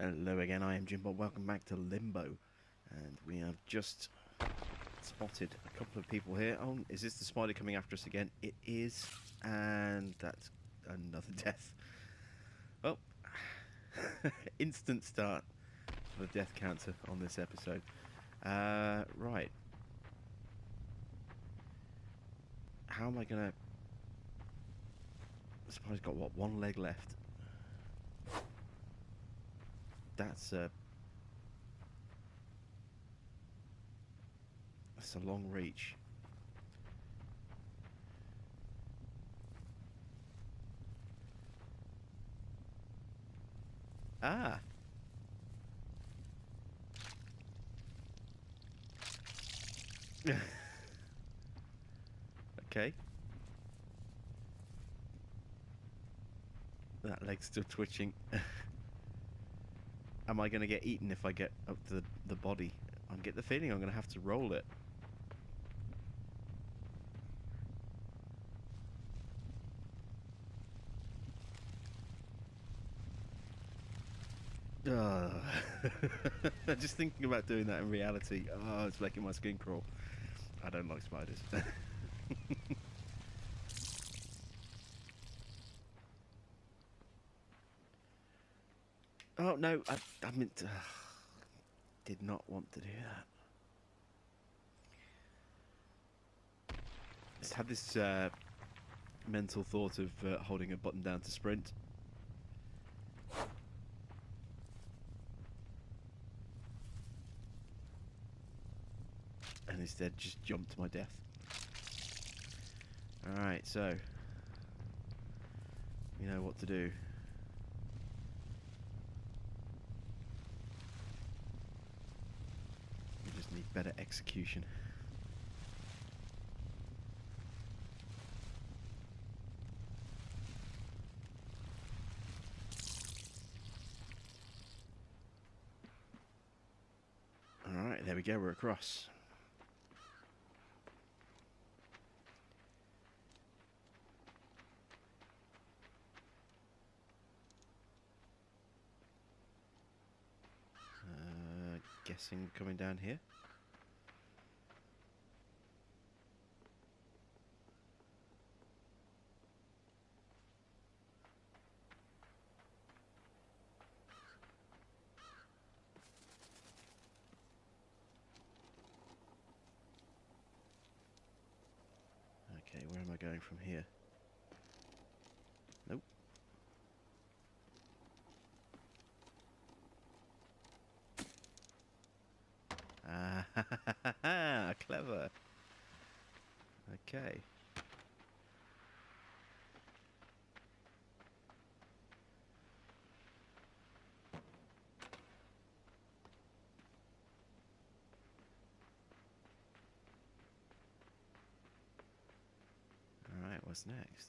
Hello again, I am Jim Bob. Welcome back to Limbo. And we have just spotted a couple of people here. Oh, is this the spider coming after us again? It is. And that's another death. Well, instant start for the death counter on this episode. Uh, right. How am I going to... The spider's got, what, one leg left? That's a that's a long reach. Ah. okay. That leg's still twitching. am I going to get eaten if I get up to the, the body? I get the feeling I'm going to have to roll it. Just thinking about doing that in reality, oh, it's making my skin crawl. I don't like spiders. No, I, I meant uh, did not want to do that. Just had this uh, mental thought of uh, holding a button down to sprint. And instead just jumped to my death. Alright, so you know what to do. need better execution. Alright, there we go, we're across. Uh, guessing coming down here. Okay, where am I going from here? Nope. Ah, clever. Okay. What's next?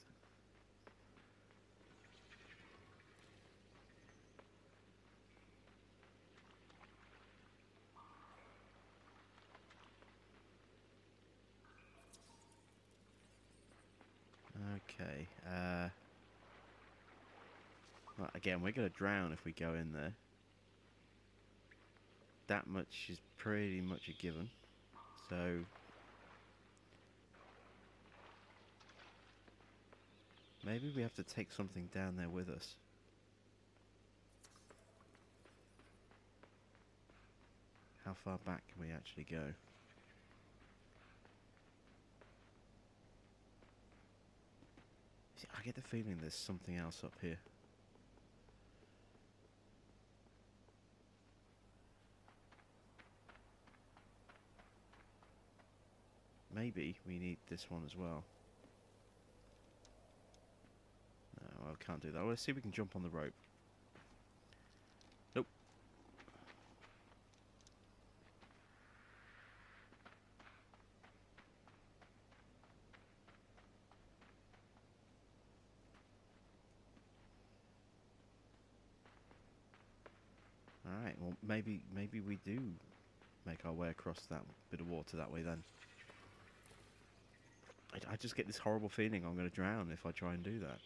Okay, uh... Well, again, we're going to drown if we go in there. That much is pretty much a given. So, Maybe we have to take something down there with us. How far back can we actually go? See, I get the feeling there's something else up here. Maybe we need this one as well. Oh, I can't do that. Let's see if we can jump on the rope. Nope. Alright, well maybe maybe we do make our way across that bit of water that way then. I, I just get this horrible feeling I'm going to drown if I try and do that.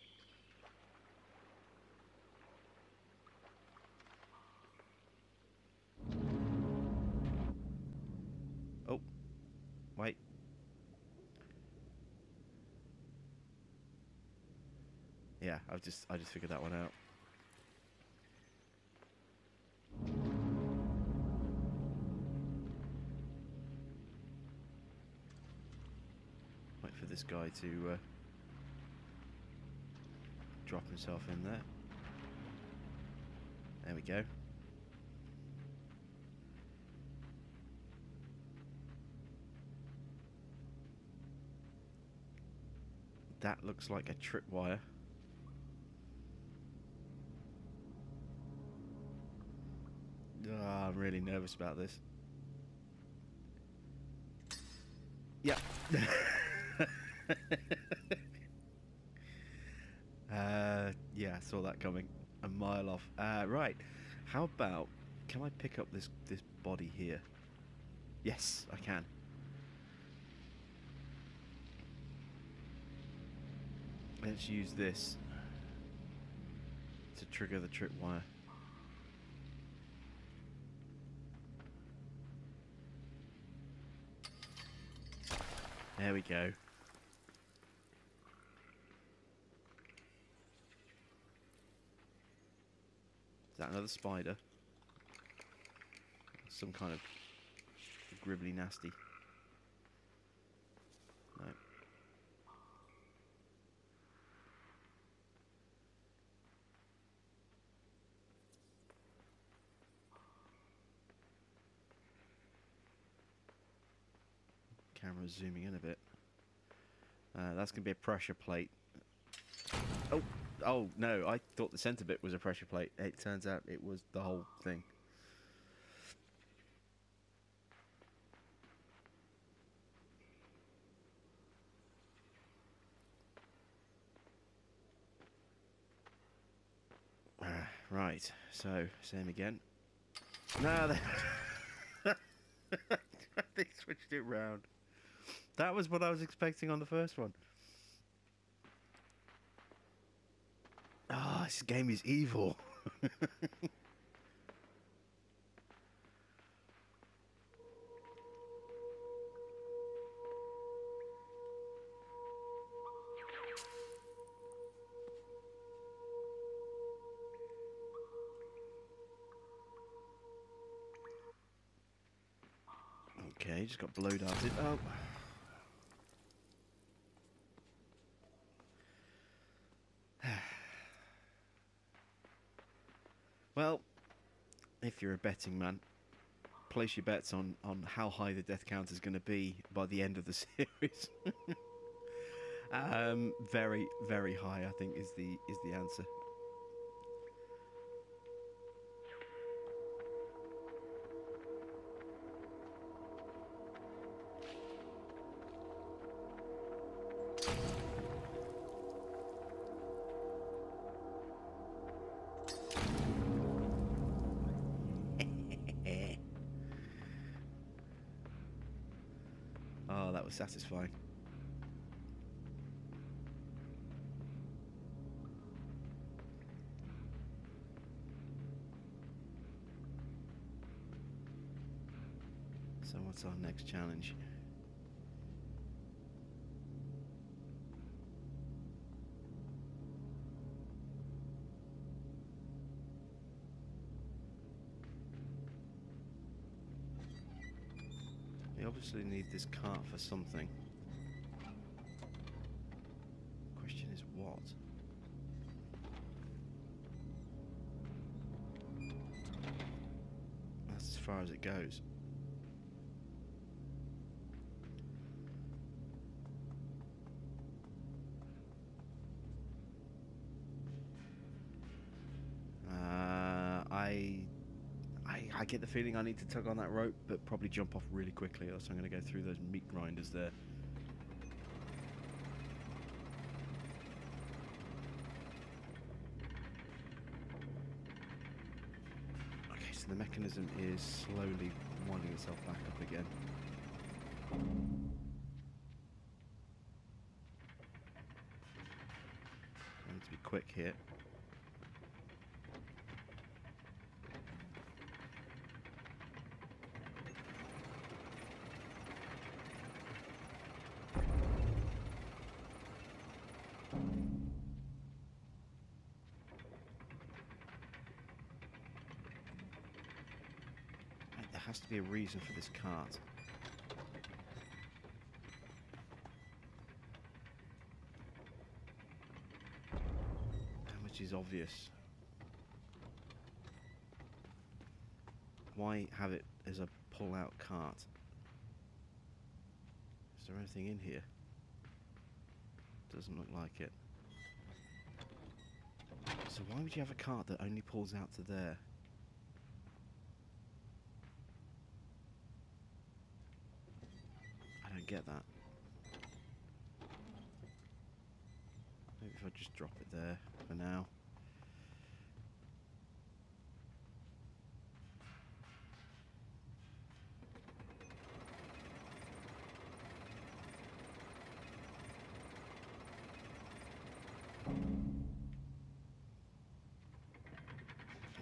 Just I just figured that one out. Wait for this guy to uh, drop himself in there. There we go. That looks like a tripwire. I'm really nervous about this. Yeah. uh, yeah, I saw that coming a mile off. Uh, right. How about can I pick up this this body here? Yes, I can. Let's use this to trigger the tripwire. There we go. Is that another spider? Some kind of gribbly nasty. No. Zooming in a bit. Uh, that's going to be a pressure plate. Oh, oh no! I thought the centre bit was a pressure plate. It turns out it was the whole thing. Uh, right. So same again. No, they, they switched it round. That was what I was expecting on the first one. Ah, this game is evil. okay, just got blow. Oh. Well, if you're a betting man, place your bets on, on how high the death count is going to be by the end of the series. um, very, very high, I think, is the is the answer. Oh, that was satisfying. So what's our next challenge? Need this cart for something. Question is what? That's as far as it goes. Get the feeling I need to tug on that rope, but probably jump off really quickly, else I'm going to go through those meat grinders there. Okay, so the mechanism is slowly winding itself back up again. I need to be quick here. has to be a reason for this cart. Which is obvious. Why have it as a pull-out cart? Is there anything in here? Doesn't look like it. So why would you have a cart that only pulls out to there? Get that. Maybe if I just drop it there for now.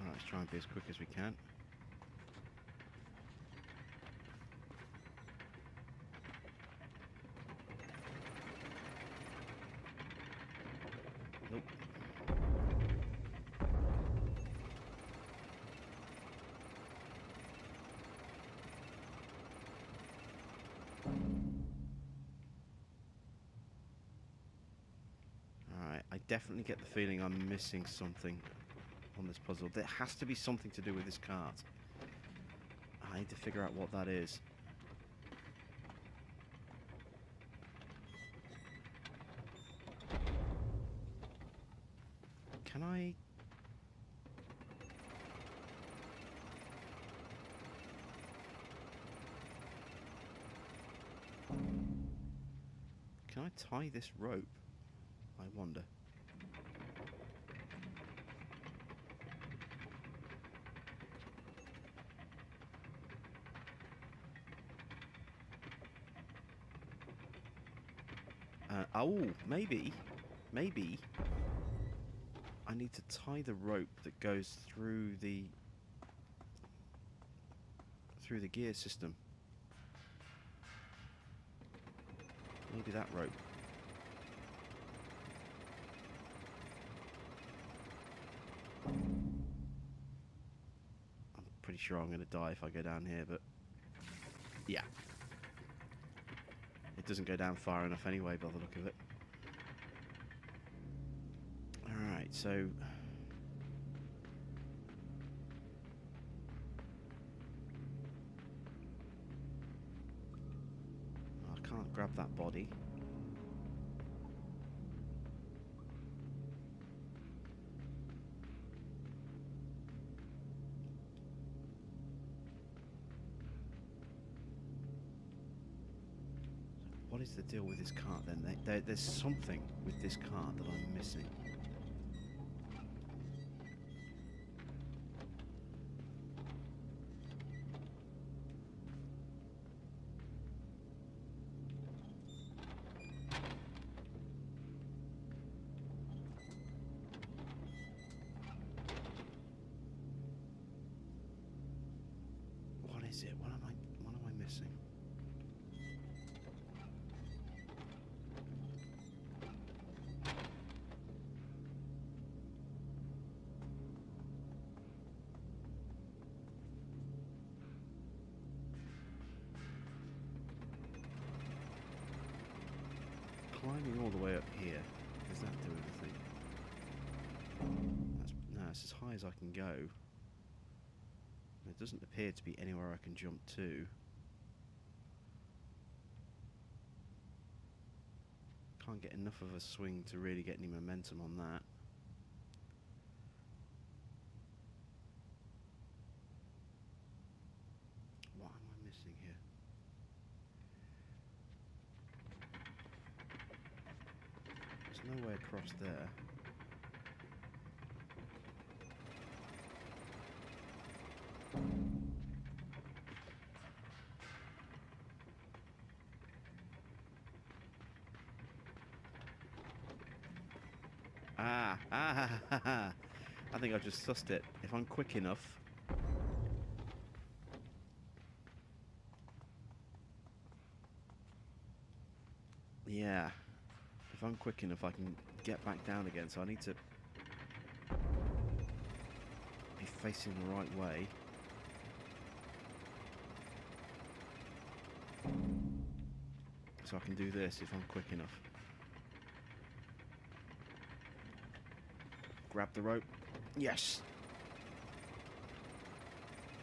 Alright, let's try and be as quick as we can. Nope. Alright, I definitely get the feeling I'm missing something on this puzzle. There has to be something to do with this cart. I need to figure out what that is. Can I... Can I tie this rope? I wonder. Uh, oh, maybe, maybe I need to tie the rope that goes through the through the gear system. Maybe that rope. I'm pretty sure I'm going to die if I go down here, but yeah. It doesn't go down far enough anyway by the look of it. Alright, so... the deal with this card then? There, there, there's something with this card that I'm missing. All the way up here, does that do anything? That's, no, it's as high as I can go. There doesn't appear to be anywhere I can jump to. Can't get enough of a swing to really get any momentum on that. What am I missing here? There's no way across there. Ah, ah, ha, ha, ha. I think I've just sussed it. If I'm quick enough. quick enough I can get back down again so I need to be facing the right way. So I can do this if I'm quick enough. Grab the rope. Yes!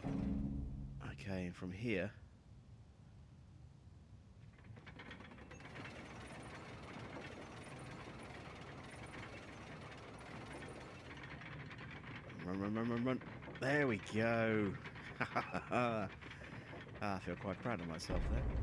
Okay and from here Run, run, run, run, run. There we go. I feel quite proud of myself there.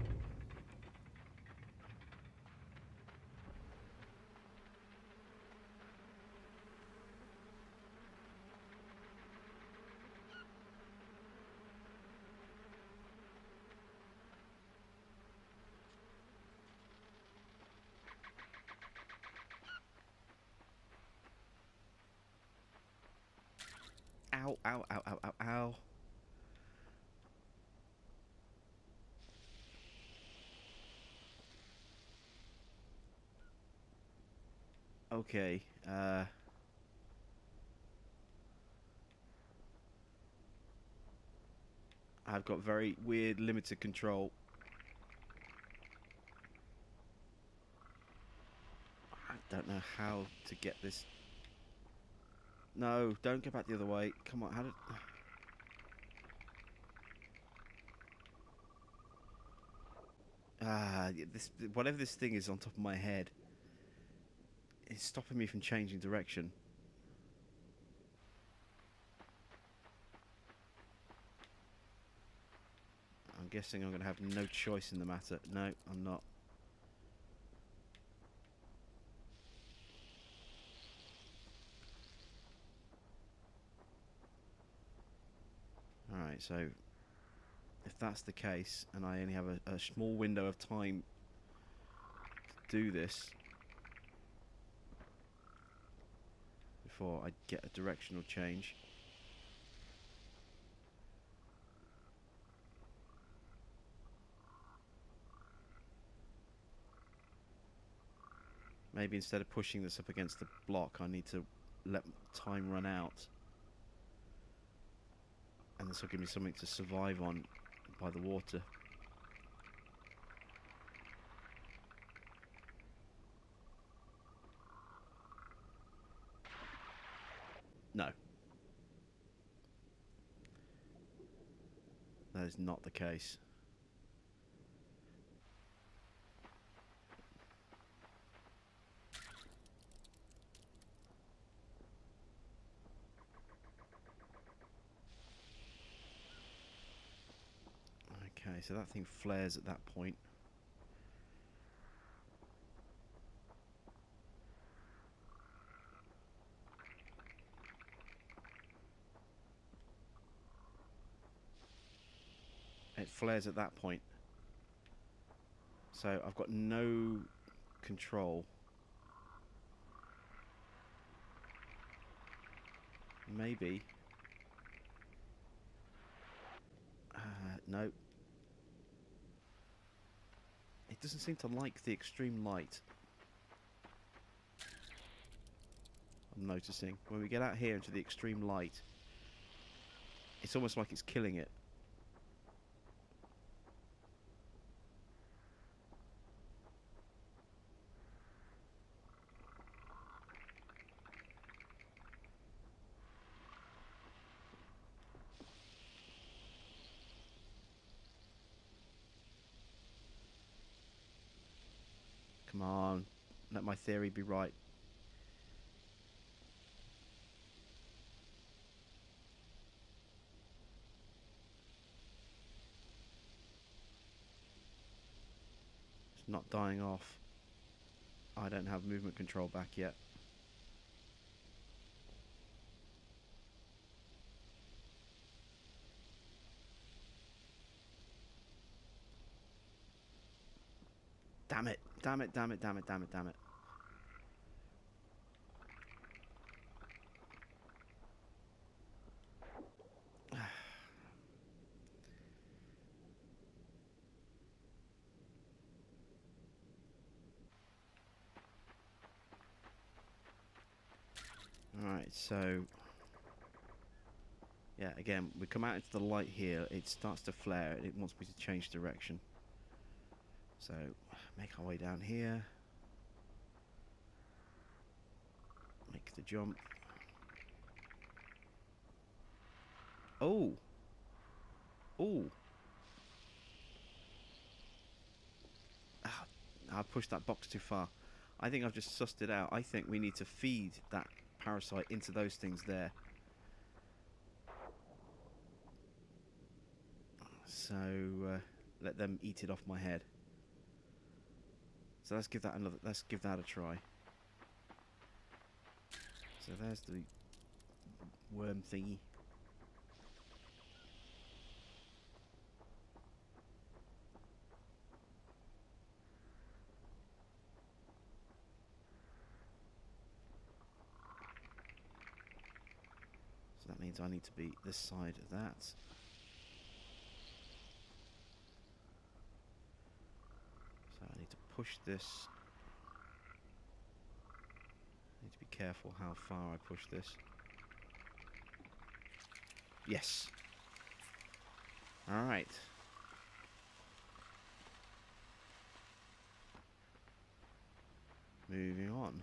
Okay, uh... I've got very weird limited control. I don't know how to get this no, don't go back the other way. Come on, how did... Ah, this whatever this thing is on top of my head, it's stopping me from changing direction. I'm guessing I'm going to have no choice in the matter. No, I'm not. Alright, so if that's the case, and I only have a, a small window of time to do this before I get a directional change. Maybe instead of pushing this up against the block, I need to let time run out and this will give me something to survive on by the water. No. That is not the case. Okay, so that thing flares at that point. Flares at that point. So I've got no control. Maybe. Uh, no, it doesn't seem to like the extreme light. I'm noticing. When we get out here into the extreme light, it's almost like it's killing it. Come on. Let my theory be right. It's not dying off. I don't have movement control back yet. Damn it. Damn it, damn it, damn it, damn it, damn it. Alright, so... Yeah, again, we come out into the light here, it starts to flare, it wants me to change direction. So, make our way down here. Make the jump. Oh! Oh! Ah, I pushed that box too far. I think I've just sussed it out. I think we need to feed that parasite into those things there. So, uh, let them eat it off my head. So let's give that another. Let's give that a try. So there's the worm thingy. I need to be this side of that. So I need to push this. I Need to be careful how far I push this. Yes. All right. Moving on.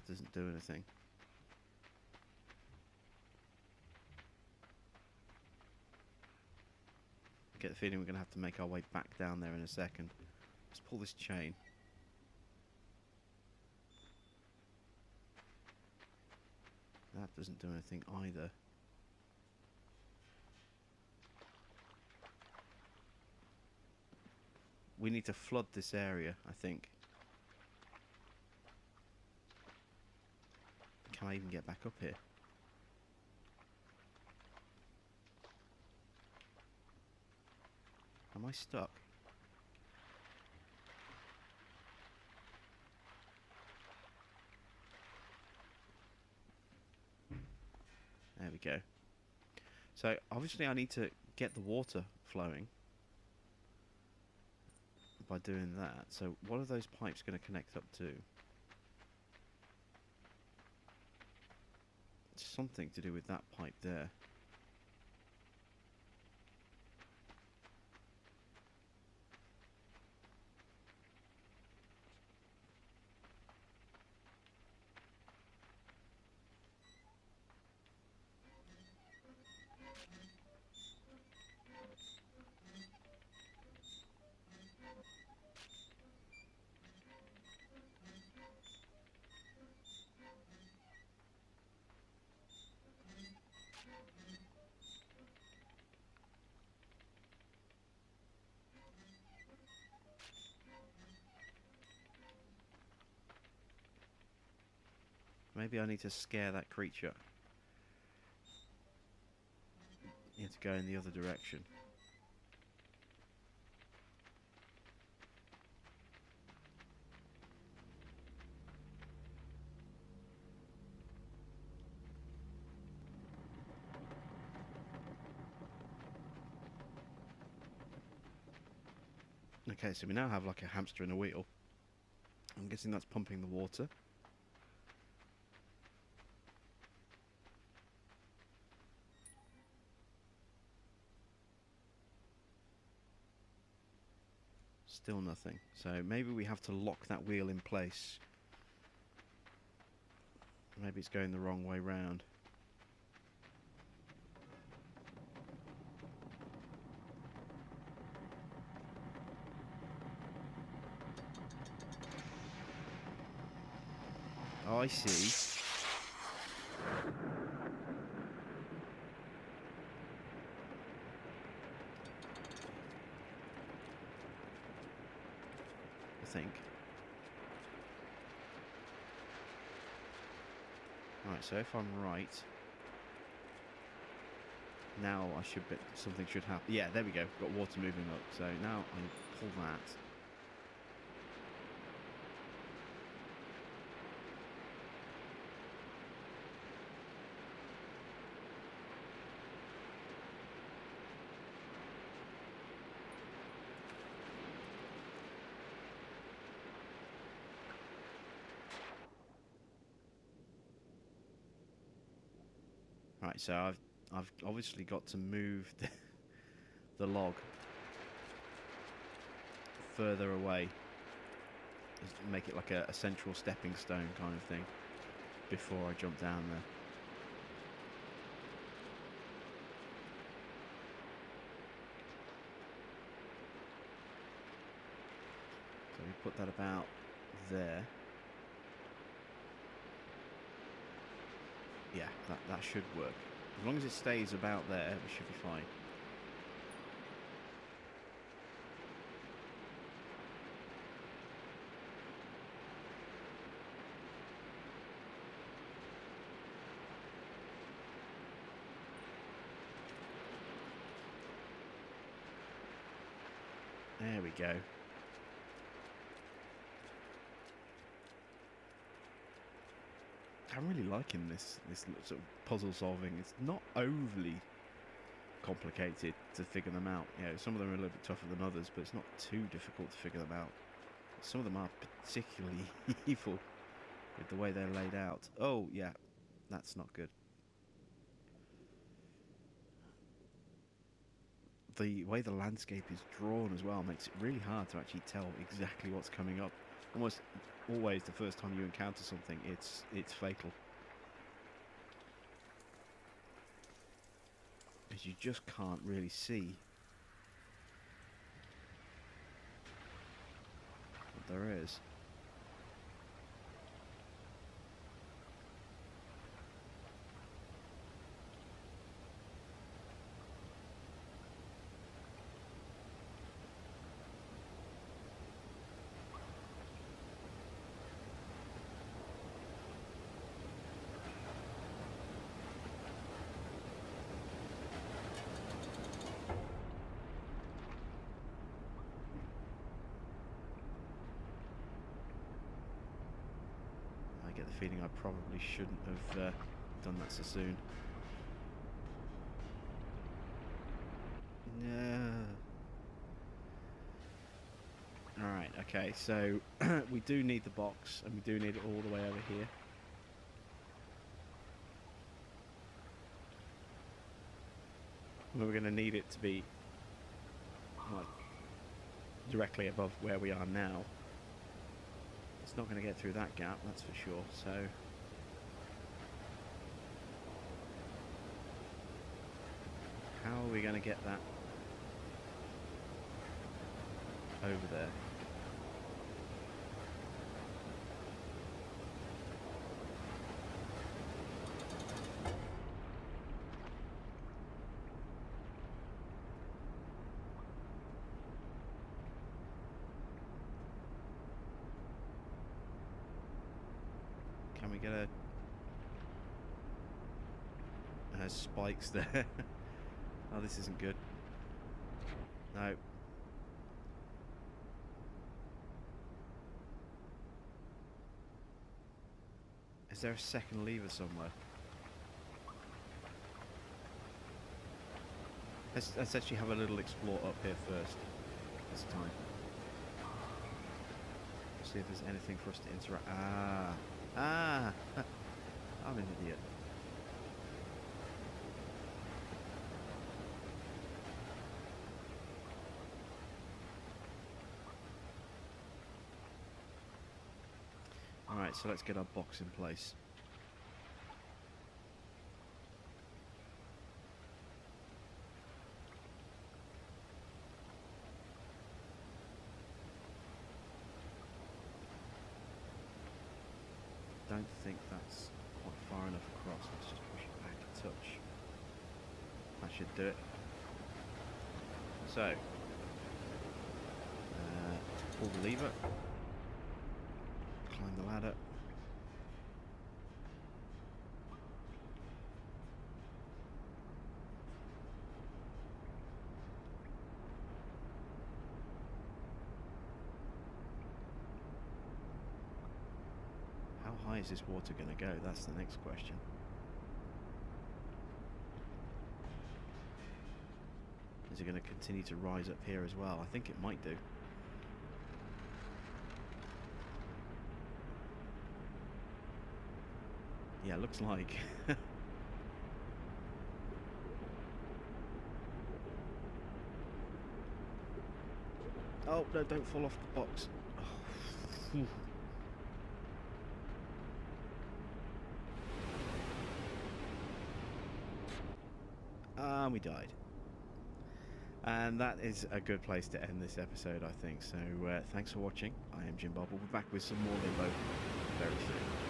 That doesn't do anything. Get the feeling we're going to have to make our way back down there in a second. Let's pull this chain. That doesn't do anything either. We need to flood this area, I think. Can I even get back up here? Am I stuck? There we go. So obviously I need to get the water flowing by doing that. So what are those pipes going to connect up to? Something to do with that pipe there. Maybe I need to scare that creature. Have to go in the other direction. Okay, so we now have like a hamster in a wheel. I'm guessing that's pumping the water. Still nothing. So maybe we have to lock that wheel in place. Maybe it's going the wrong way round. I see. Think. Right, so if I'm right, now I should be, something should happen. Yeah, there we go. Got water moving up. So now I pull that. Right, so I've I've obviously got to move the, the log further away. Make it like a, a central stepping stone kind of thing before I jump down there. So we put that about there. Yeah, that, that should work. As long as it stays about there, we should be fine. There we go. I'm really liking this this sort of puzzle solving. It's not overly complicated to figure them out. You know, some of them are a little bit tougher than others, but it's not too difficult to figure them out. Some of them are particularly evil with the way they're laid out. Oh yeah, that's not good. The way the landscape is drawn as well makes it really hard to actually tell exactly what's coming up. Almost always the first time you encounter something, it's it's fatal. Because you just can't really see what there is. Feeling I probably shouldn't have uh, done that so soon. No. Alright, okay, so we do need the box, and we do need it all the way over here. We're going to need it to be like directly above where we are now. It's not going to get through that gap, that's for sure. So how are we going to get that over there? Get a has spikes there? oh, this isn't good. No. Is there a second lever somewhere? Let's, let's actually have a little explore up here first. This time. See if there's anything for us to interact. Ah, ah! I'm an idiot. Alright, so let's get our box in place. Don't think that's quite far enough across. Let's just push it back a touch. That should do it. So, uh, pull the lever. climb the ladder. How high is this water going to go? That's the next question. Is it going to continue to rise up here as well? I think it might do. Yeah, looks like. oh, no, don't fall off the box. Oh. We died. And that is a good place to end this episode, I think. So uh, thanks for watching. I am Jim Bob. We'll be back with some more Limbo very soon.